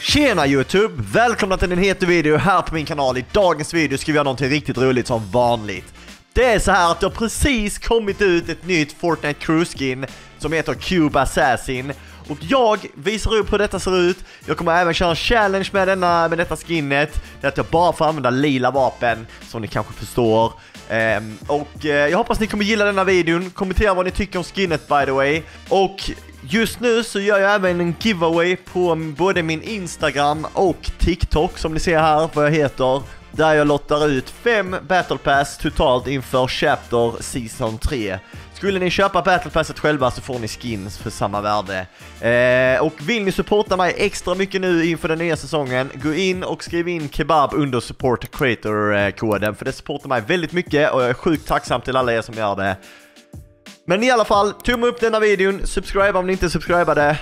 Tjena YouTube! Välkomna till en het video här på min kanal. I dagens video ska vi göra någonting riktigt roligt som vanligt. Det är så här att det har precis kommit ut ett nytt Fortnite Crew Skin som heter Cube Assassin. Och jag visar upp hur detta ser ut. Jag kommer även köra en challenge med, denna, med detta skinnet. Det är att jag bara får använda lila vapen, som ni kanske förstår. Um, och uh, jag hoppas ni kommer gilla denna videon. Kommentera vad ni tycker om skinnet by the way. Och Just nu så gör jag även en giveaway på både min Instagram och TikTok som ni ser här vad jag heter. Där jag lottar ut fem Battle Pass totalt inför Chapter Season 3. Skulle ni köpa Battle Passet själva så får ni skins för samma värde. Eh, och vill ni supporta mig extra mycket nu inför den nya säsongen, gå in och skriv in kebab under support creator-koden eh, för det supportar mig väldigt mycket och jag är sjukt tacksam till alla er som gör det. Men i alla fall, tumme upp denna videon, subscribe om ni inte subscribade.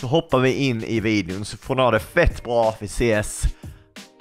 Så hoppar vi in i videon så får ni ha det fett bra, vi ses.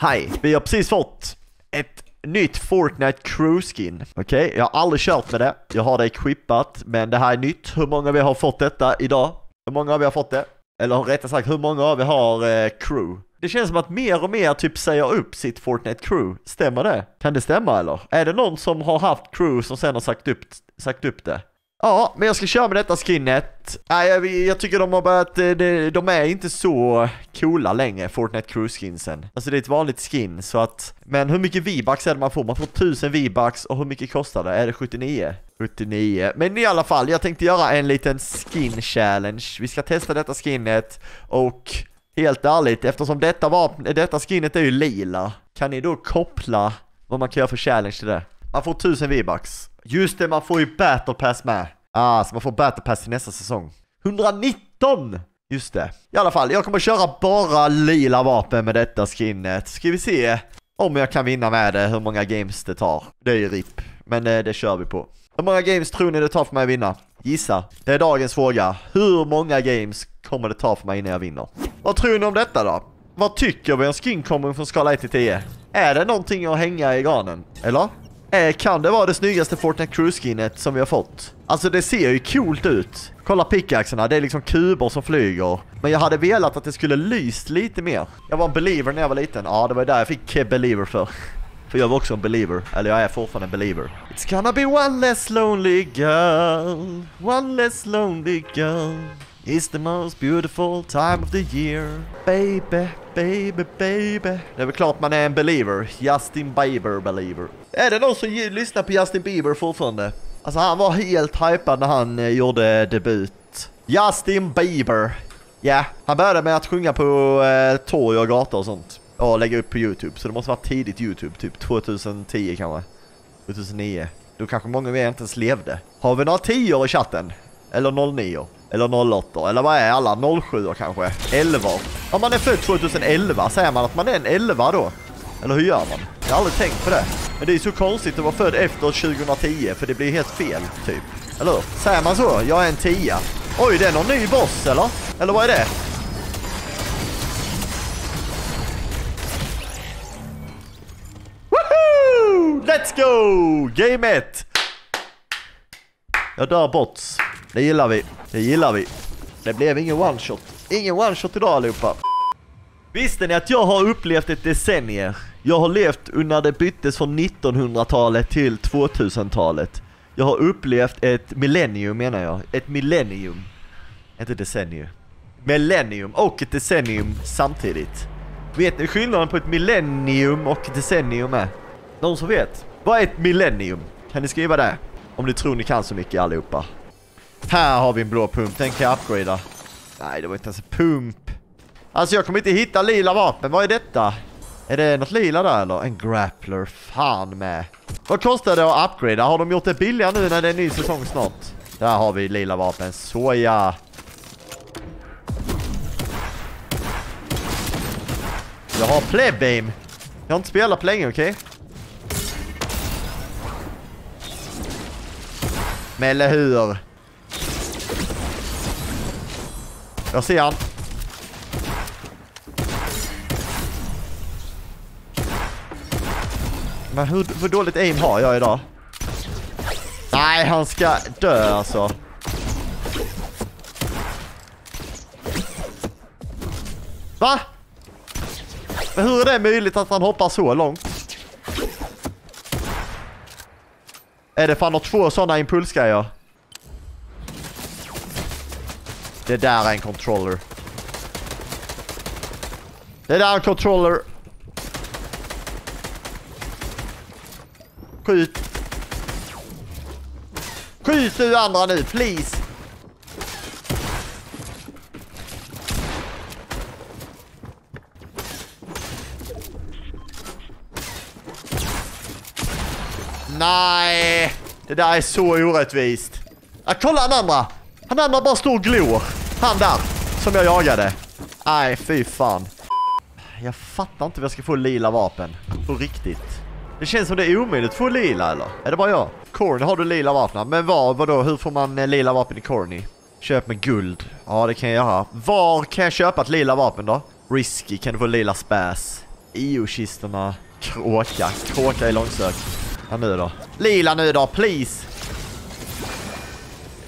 Hej, vi har precis fått ett nytt Fortnite Crew Skin. Okej, okay? jag har aldrig kört med det. Jag har det equippat, men det här är nytt. Hur många vi har fått detta idag? Hur många av vi har fått det? Eller rättare sagt, hur många av vi har eh, Crew? Det känns som att mer och mer typ säger upp sitt Fortnite Crew. Stämmer det? Kan det stämma eller? Är det någon som har haft Crew som sen har sagt upp, sagt upp det? Ja, men jag ska köra med detta skinnet. Nej, jag, jag tycker de har börjat, eh, de, de är inte så coola längre, Fortnite Crew skinsen. Alltså det är ett vanligt skin, så att, men hur mycket V-bucks är det man får? Man får 1000 V-bucks och hur mycket kostar det? Är det 79? 79. Men i alla fall, jag tänkte göra en liten skin challenge. Vi ska testa detta skinnet och helt ärligt, eftersom detta, vapen, detta skinnet är ju lila, kan ni då koppla vad man kan göra för challenge till det? Man får 1000 V-bucks. Just det, man får ju battle pass med. Ah, så man får battle pass till nästa säsong. 119! Just det. I alla fall, jag kommer köra bara lila vapen med detta skinnet. Ska vi se om jag kan vinna med det, hur många games det tar. Det är ju RIP, men det, det kör vi på. Hur många games tror ni det tar för mig att vinna? Gissa. Det är dagens fråga. Hur många games kommer det ta för mig innan jag vinner? Vad tror ni om detta då? Vad tycker vi om skin från skala 1 till 10? Är det någonting att hänga i granen? Eller? Eh, kan det vara det snyggaste Fortnite Crew-skinnet som vi har fått? Alltså det ser ju coolt ut. Kolla pickaxerna, det är liksom kuber som flyger. Men jag hade velat att det skulle lyst lite mer. Jag var en believer när jag var liten. Ja, det var där jag fick believer för. För jag var också en believer. Eller jag är fortfarande en believer. It's gonna be one less lonely girl. One less lonely girl. It's the most beautiful time of the year Baby, baby, baby. Det är väl klart man är en believer. Justin Bieber believer. Är det någon som lyssnar på Justin Bieber fortfarande? Alltså han var helt hypad när han eh, gjorde debut. Justin Bieber. Ja, yeah. han började med att sjunga på eh, torg och gator och sånt. Och lägga upp på Youtube. Så det måste vara tidigt Youtube, typ 2010 kanske. 2009 Då kanske många av er inte ens levde. Har vi några 10 i chatten? Eller 09 eller 08 eller vad är alla? 07 kanske? 11 Om man är född 2011, säger man att man är en 11 då? Eller hur gör man? Jag har aldrig tänkt på det. Men det är så konstigt att vara född efter 2010 för det blir helt fel typ. Eller hur? Säger man så? Jag är en 10. Oj, det är någon ny boss eller? Eller vad är det? Let's go! Game 1! Jag dör bots. Det gillar vi. Det gillar vi. Det blev ingen one shot. Ingen one shot idag allihopa. Visste ni att jag har upplevt ett decennium? Jag har levt under det byttes från 1900-talet till 2000-talet. Jag har upplevt ett millennium menar jag. Ett millennium. Inte decennium. Millennium och ett decennium samtidigt. Vet ni skillnaden på ett millennium och ett decennium är? Någon som vet? Vad är ett millennium? Kan ni skriva det? Om ni tror ni kan så mycket allihopa. Här har vi en blå pump, den kan jag upgrada. Nej, det var inte ens en pump. Alltså jag kommer inte hitta lila vapen, vad är detta? Är det något lila där eller? En grappler, fan med. Vad kostar det att upgrada? Har de gjort det billigare nu när det är ny säsong snart? Där har vi lila vapen, såja. Jag har plebeam! Jag har inte spelat på länge, okej? Okay? Men eller hur? Jag ser han. Men hur, hur dåligt aim har jag idag? Nej, han ska dö alltså. Va? Men hur är det möjligt att han hoppar så långt? Är det fan två sådana impulsgrejer? Det där är en controller. Det där är en controller. Skjut. Skjut du andra nu, please. Nej, det där är så orättvist. Ja, kolla han andra. Han andra bara står och glor. Han där, som jag jagade. Nej, fy fan. Jag fattar inte hur jag ska få lila vapen. På riktigt. Det känns som det är omöjligt att få lila, eller? Är det bara jag? Corny har du lila vapen. Men var, vadå, hur får man eh, lila vapen i Corny? Köp med guld. Ja, det kan jag göra. Var kan jag köpa ett lila vapen då? Risky, kan du få lila späs? IO-kistorna. Kråka. Kråka i långsök. Ja, nu då. Lila nu då, please!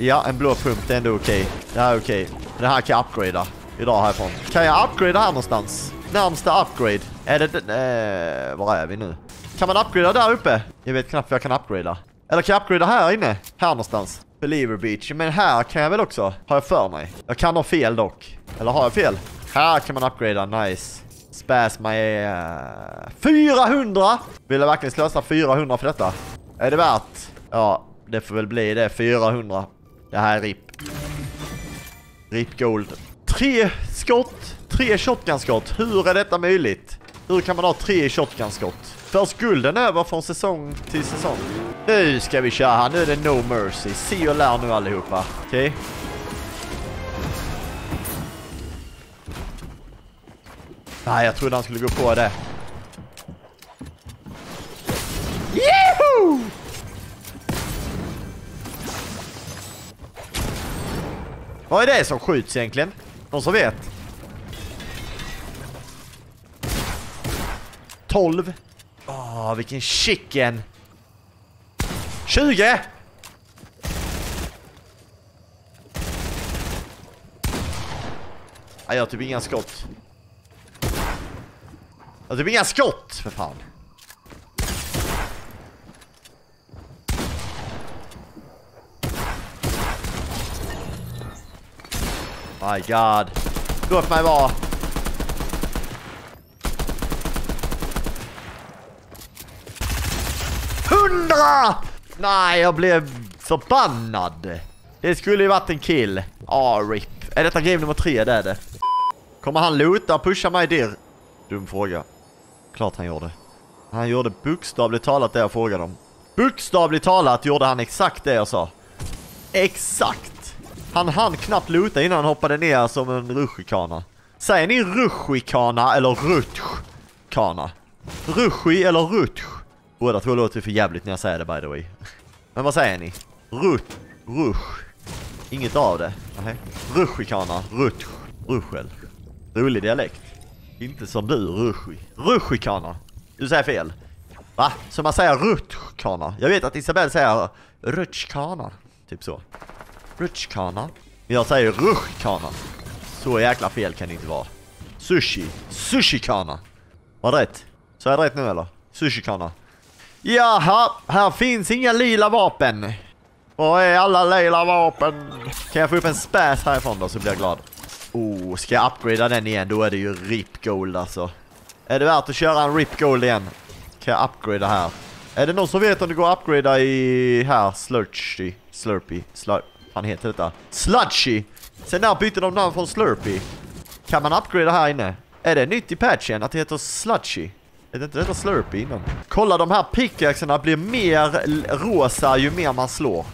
Ja, en blå pump, det är ändå okej. Okay. Det här är okej. Okay. Det här kan jag upgrada. Idag härifrån. Kan jag upgrada här någonstans? Närmsta upgrade. Är det... Eh, var är vi nu? Kan man upgrada där uppe? Jag vet knappt vad jag kan upgrada. Eller kan jag upgrada här inne? Här någonstans. Believer Beach. Men här kan jag väl också? Har jag för mig? Jag kan ha fel dock. Eller har jag fel? Här kan man upgrada. Nice. Späs mig... Uh, 400! Vill jag verkligen slösa 400 för detta? Är det värt? Ja, det får väl bli det. 400. Det här är RIP. RIP Gold. Tre skott. Tre shotgun-skott. Hur är detta möjligt? Hur kan man ha tre shotgun-skott? Förs gulden över från säsong till säsong? Nu ska vi köra här. Nu är det no mercy. Se och lär nu allihopa. Okej. Okay. Nej, jag trodde han skulle gå på det. Yeehoo! Vad är det som skjuts egentligen? Någon som vet? 12. Åh, ah, vilken chicken. 20! Jag har typ inga skott. Jag har typ inga skott, för fan. My god. Låt mig vara. Hundra! Nej, jag blev förbannad. Det skulle ju varit en kill. Ah, rip. Är detta game nummer tre? Det är det. Kommer han luta och pusha mig dir? Dum fråga. Klart han gjorde. Han gjorde bokstavligt talat det jag frågade om. Bokstavligt talat gjorde han exakt det jag sa. Exakt! Han hann knappt luta innan han hoppade ner som en rushikana. Säger ni rushikana eller rutschkana? Rushi eller rutsch? Båda två låter för jävligt när jag säger det by the way. Men vad säger ni? Rut, rush. Inget av det. Nej. Rushikana, rutsch, ruschel. Rolig dialekt. Inte som du, rushi. Rushikana. Du säger fel. Va? Så man säger rutschkana. Jag vet att Isabelle säger rutschkana. Typ så. Rutschkana. Jag säger rutschkana. Så jäkla fel kan det inte vara. Sushi. Sushikana. Var det rätt? Så är det rätt nu eller? Sushikana. Jaha, här finns inga lila vapen. Var är alla lila vapen? Kan jag få upp en späs härifrån då så blir jag glad. Oh, ska jag upgrada den igen? Då är det ju RIP Gold alltså. Är det värt att köra en RIP Gold igen? Kan jag upgrada här? Är det någon som vet om det går att upgrada i här? Slurchy, Slurpy, Slurp. Fan heter detta? Sludgy! Sen när bytte de namn från Slurpy? Kan man upgrada här inne? Är det nytt i patchen att det heter Sludgy? Är det inte detta Slurpy innan? Kolla, de här pickaxerna blir mer rosa ju mer man slår.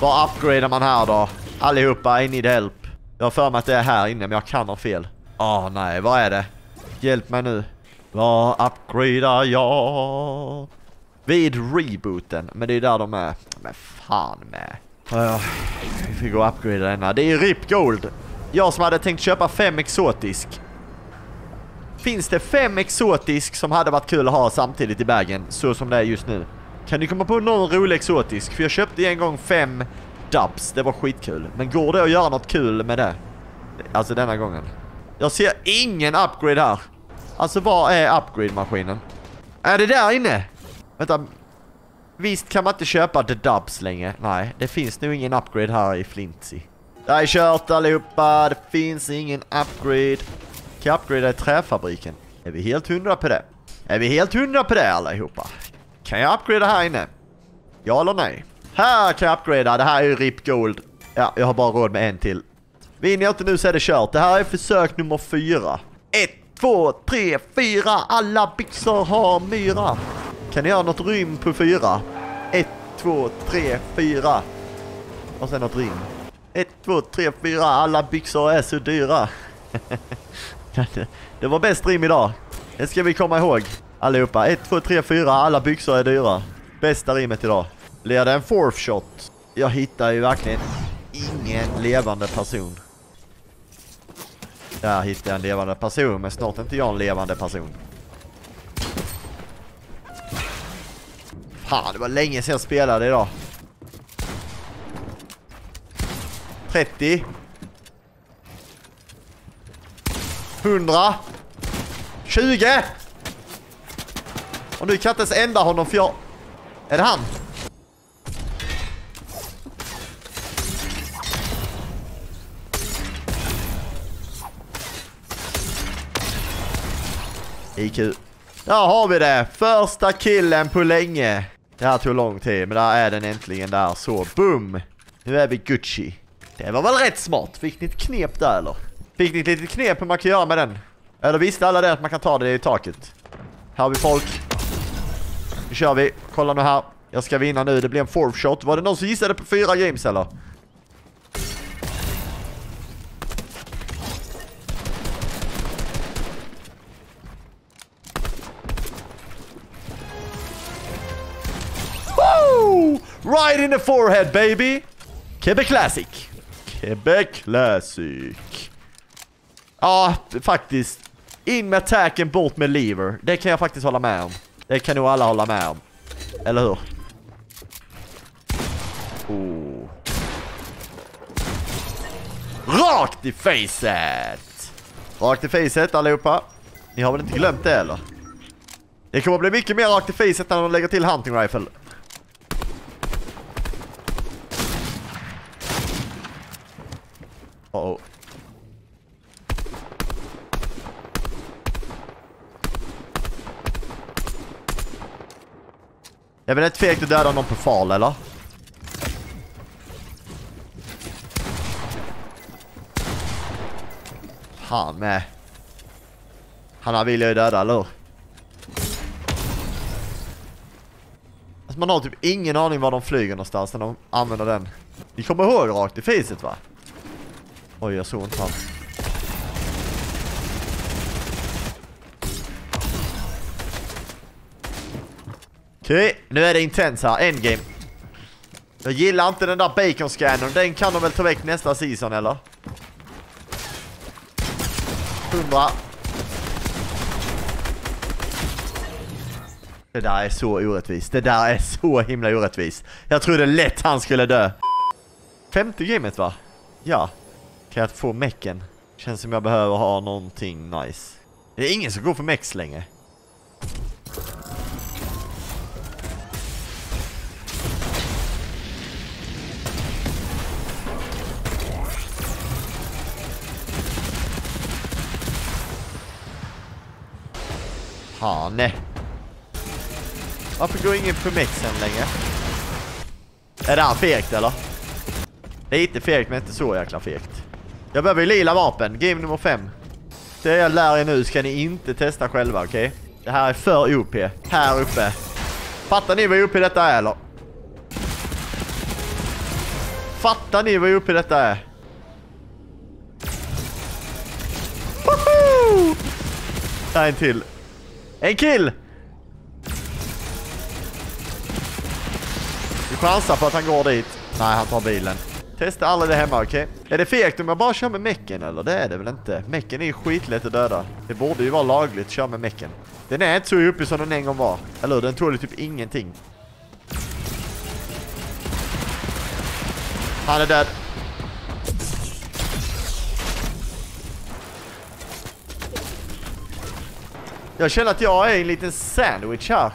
Vad upgradar man här då? Allihopa, I need help. Jag har för mig att det är här inne, men jag kan ha fel. Åh oh, nej, vad är det? Hjälp mig nu. Vad upgradar jag? Vid rebooten, men det är där de är. Men fan med. Uh, vi får gå och upgrada denna. Det är RIP Gold. Jag som hade tänkt köpa fem exotisk. Finns det fem exotisk som hade varit kul att ha samtidigt i bagen, så som det är just nu? Kan ni komma på någon rolig exotisk? För jag köpte en gång fem dubs, det var skitkul. Men går det att göra något kul med det? Alltså denna gången. Jag ser ingen upgrade här. Alltså vad är upgrade-maskinen? Är det där inne? Vänta. Visst kan man inte köpa the dubs längre? Nej, det finns nog ingen upgrade här i Flintsy. Det är kört allihopa. Det finns ingen upgrade. Kan jag upgrada i träfabriken? Är vi helt hundra på det? Är vi helt hundra på det allihopa? Kan jag upgrada här inne? Ja eller nej? Här kan jag upgrada. Det här är ju RIP Gold. Ja, jag har bara råd med en till. Vinner jag inte nu så är det kört. Det här är försök nummer fyra. Ett, två, tre, fyra. Alla byxor har myra. Kan ni göra något rym på fyra? Ett, två, tre, fyra. Och sen något rim. Ett, två, tre, fyra. Alla byxor är så dyra. det var bäst rim idag. Det ska vi komma ihåg. Allihopa. Ett, två, tre, fyra. Alla byxor är dyra. Bästa rimmet idag. Blir det en fourth shot? Jag hittar ju verkligen ingen levande person. Där hittade jag en levande person, men snart är inte jag en levande person. Fan, det var länge sedan jag spelade idag. 30. 100. 20. Och nu kan jag inte ens ända honom för jag... Är det han? IQ. Där har vi det. Första killen på länge. Det här tog lång tid, men där är den äntligen där. Så, boom. Nu är vi Gucci. Det var väl rätt smart. Fick ni ett knep där eller? Fick ni ett litet knep hur man kan göra med den? Eller visste alla det att man kan ta det i taket? Här har vi folk. Nu kör vi. Kolla nu här. Jag ska vinna nu. Det blir en fourth shot. Var det någon som gissade på fyra games eller? Right in the forehead baby! Quebec Classic. Quebec Classic. Ja, faktiskt. In med attacken, bort med lever. Det kan jag faktiskt hålla med om. Det kan nog alla hålla med om. Eller hur? Oh. Rakt i facet! Rakt i facet allihopa. Ni har väl inte glömt det eller? Det kommer bli mycket mer rakt i facet när de lägger till hunting rifle. Oh. Jag vet inte fegt att döda någon på fal eller? Han med. Han här vill jag ju döda, eller hur? Alltså man har typ ingen aning var de flyger någonstans när de använder den. Ni kommer ihåg rakt i facet va? Oj, jag såg inte han. Okej, nu är det intens här. Endgame. Jag gillar inte den där bacon-scannern. Den kan de väl ta väck nästa season, eller? 100. Det där är så orättvist. Det där är så himla orättvist. Jag trodde lätt han skulle dö. Femte gamet va? Ja. Kan jag få mecken? Känns som jag behöver ha någonting nice. Det är ingen som går för mex längre. Hane. Varför går ingen på mexen längre? Är det här fegt eller? Lite fegt men inte så jäkla fegt. Jag behöver ju lila vapen. Game nummer 5. Det jag lär er nu ska ni inte testa själva, okej? Okay? Det här är för OP. Här uppe. Fattar ni vad OP detta är eller? Fattar ni vad OP detta är? Woho! Där är en till. En kill! Vi chansar på att han går dit. Nej, han tar bilen. Testa aldrig det hemma, okej? Okay? Är det fegt om jag bara kör med mecken eller? Det är det väl inte? Mecken är ju skitlätt att döda. Det borde ju vara lagligt att köra med mecken. Den är inte så uppe som den en gång var. Eller hur? Den tål ju typ ingenting. Han är död. Jag känner att jag är en liten sandwich här.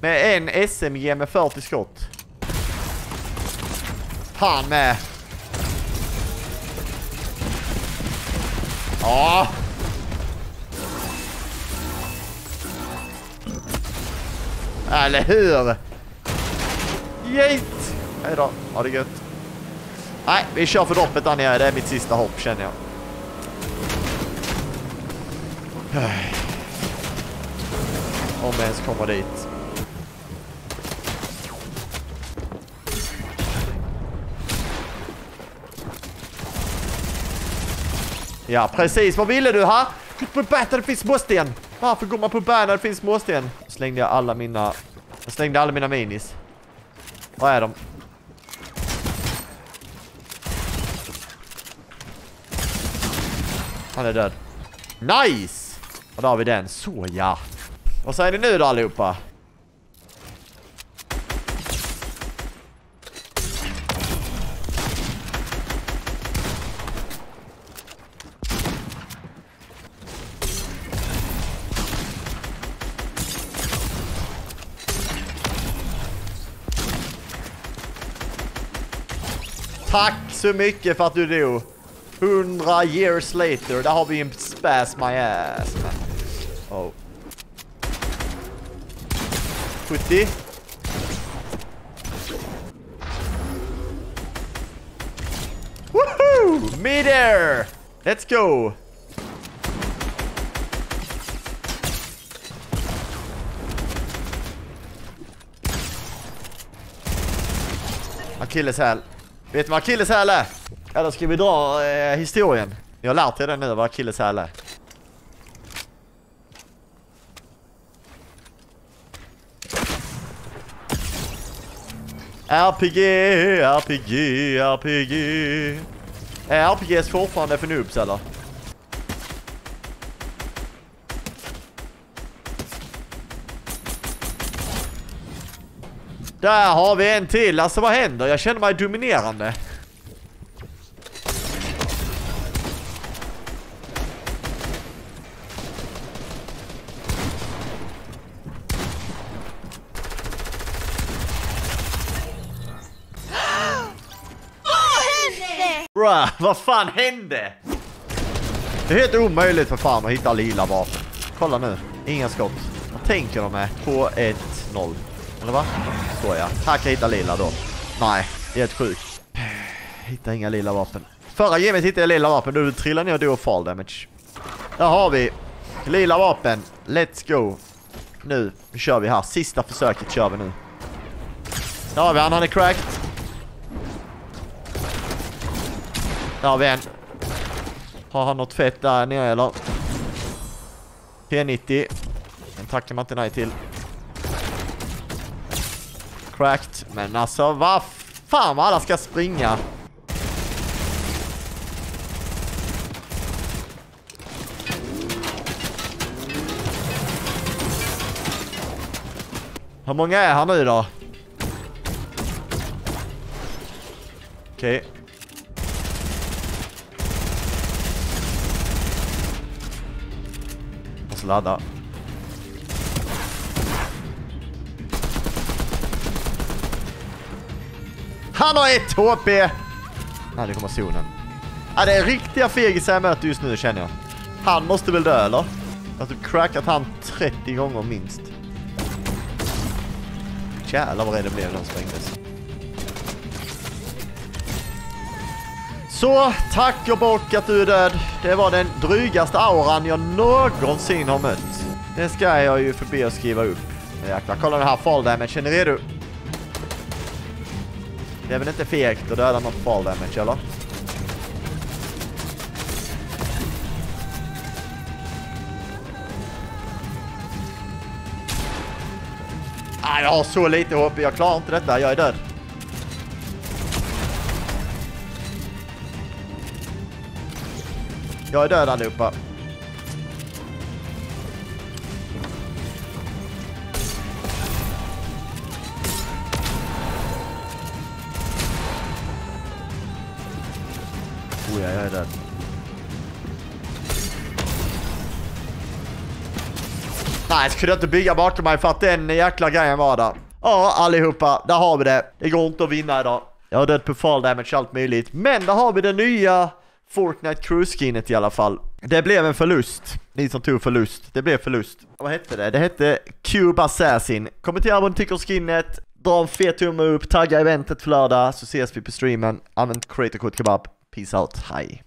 Med en SMG med 40 skott fan med. Ja. Eller hur? Gate. Hej då. Ha det gött. Nej, vi kör för droppet där nere. Det är mitt sista hopp känner jag. Om jag ens kommer dit. Ja, precis. Vad ville du, ha? Gå på berg där det finns småsten. Varför går man på berg när det finns småsten? Slängde jag alla mina... Jag slängde alla mina minis. Var är de? Han är död. Nice! Och där har vi den. Så ja. Vad säger ni nu då allihopa? Tack så mycket för att du dog. 100 years later. Där har vi en spaz my ass. Oh. 70. Woohoo! there! Let's go! Akilleshäl. Vet du vad akilleshäl är? Eller ska vi dra eh, historien? Jag har lärt er det nu vad akilleshäl är. RPG, RPG, RPG. Är RPGs fortfarande för noobs eller? Där har vi en till. Alltså vad händer? Jag känner mig dominerande. Bruh, vad fan hände? Det är helt omöjligt för fan att hitta lila vapen. Kolla nu, inga skott. Vad tänker de med? På 1-0. Eller va? Så ja. Här kan jag hitta lila då. Nej, det är helt sjukt. Hitta inga lila vapen. Förra gamet hittade jag lila vapen. då trillade ner och dog fall damage. Där har vi. Lila vapen. Let's go. Nu kör vi här. Sista försöket kör vi nu. Där har vi han. Han är cracked. Där har vi en. Har han något fett där nere eller? P90. Den tackar man inte nej till. Cracked. Men alltså vad fan vad alla ska springa. Hur många är han nu då? Okej. Okay. Måste ladda. Han har ett HP! Nej, det kommer zonen. Ja, det är riktiga fegisar jag möter just nu känner jag. Han måste väl dö eller? Jag har typ crackat han 30 gånger minst. Jävlar vad rädd det blev när han sprängdes. Så, tack och bock att du är död. Det var den drygaste auran jag någonsin har mött. Den ska jag ju förbi och skriva upp. Jäklar, kolla den här fall damage. Är ni redo? Det är väl inte fegt att döda något fall damage, eller? Ah, jag har så lite HP, jag klarar inte detta, jag är död. Jag är död allihopa. Död. skulle kunde jag inte bygga bakom mig för att den jäkla grejen var där. Ja, allihopa, där har vi det. Det går inte att vinna idag. Jag har dött på fall damage och allt möjligt. Men där har vi det nya Fortnite Crew-skinet i alla fall. Det blev en förlust. Ni som tog förlust. Det blev förlust. Vad hette det? Det hette Cube Assassin. Kommentera vad ni tycker om skinnet. Dra en fet tumme upp, tagga eventet för lördag så ses vi på streamen. Använd creator code kebab. Peace out, hej.